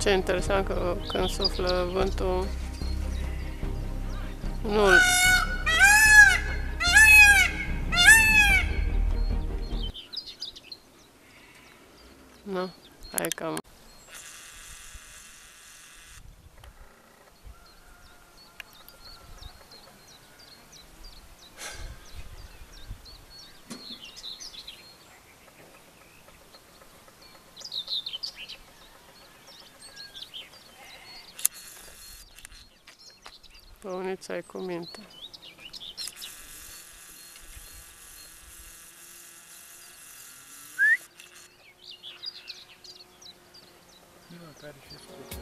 Ce interesant că când suflă vântul nu Nu, hai cam Polnița e cu minte. Não, cara, difícil.